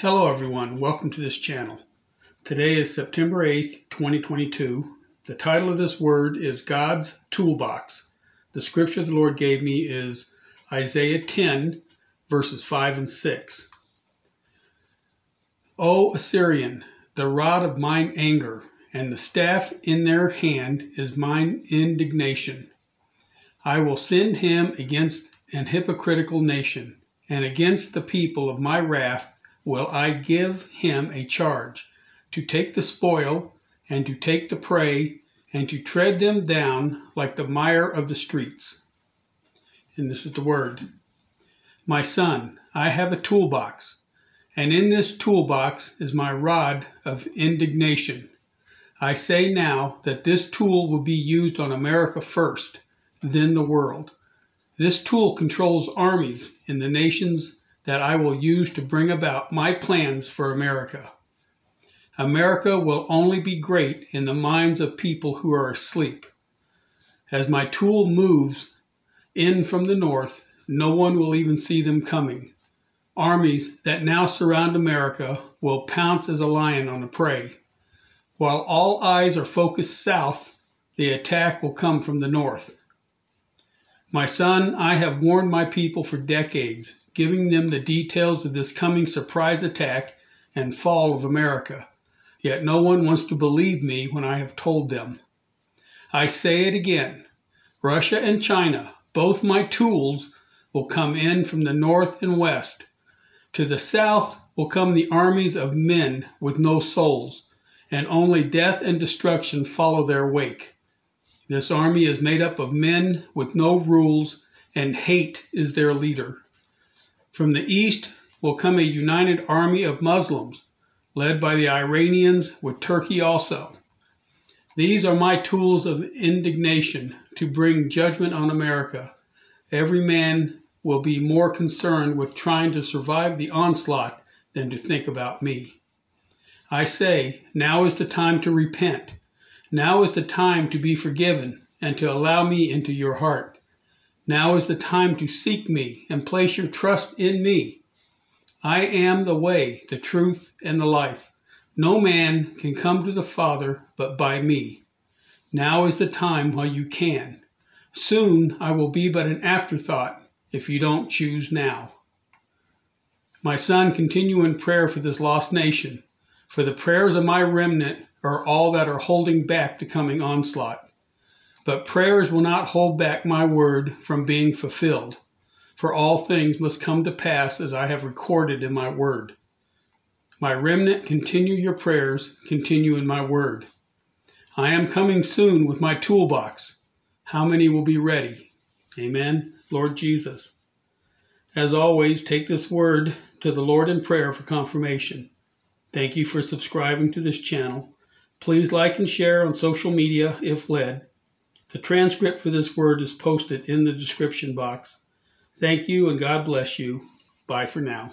Hello everyone, welcome to this channel. Today is September 8th, 2022. The title of this word is God's Toolbox. The scripture the Lord gave me is Isaiah 10, verses 5 and 6. O Assyrian, the rod of mine anger, and the staff in their hand is mine indignation. I will send him against an hypocritical nation, and against the people of my wrath will I give him a charge to take the spoil and to take the prey and to tread them down like the mire of the streets. And this is the word. My son, I have a toolbox, and in this toolbox is my rod of indignation. I say now that this tool will be used on America first, then the world. This tool controls armies in the nations that I will use to bring about my plans for America. America will only be great in the minds of people who are asleep. As my tool moves in from the north, no one will even see them coming. Armies that now surround America will pounce as a lion on a prey. While all eyes are focused south, the attack will come from the north. My son, I have warned my people for decades giving them the details of this coming surprise attack and fall of America. Yet no one wants to believe me when I have told them. I say it again Russia and China, both my tools, will come in from the north and west. To the south will come the armies of men with no souls, and only death and destruction follow their wake. This army is made up of men with no rules, and hate is their leader. From the east will come a united army of Muslims, led by the Iranians with Turkey also. These are my tools of indignation to bring judgment on America. Every man will be more concerned with trying to survive the onslaught than to think about me. I say, now is the time to repent. Now is the time to be forgiven and to allow me into your heart. Now is the time to seek me and place your trust in me. I am the way, the truth, and the life. No man can come to the Father but by me. Now is the time while you can. Soon I will be but an afterthought if you don't choose now. My son, continue in prayer for this lost nation, for the prayers of my remnant are all that are holding back the coming onslaught. But prayers will not hold back my word from being fulfilled, for all things must come to pass as I have recorded in my word. My remnant, continue your prayers, continue in my word. I am coming soon with my toolbox. How many will be ready? Amen. Lord Jesus. As always, take this word to the Lord in prayer for confirmation. Thank you for subscribing to this channel. Please like and share on social media if led. The transcript for this word is posted in the description box. Thank you and God bless you. Bye for now.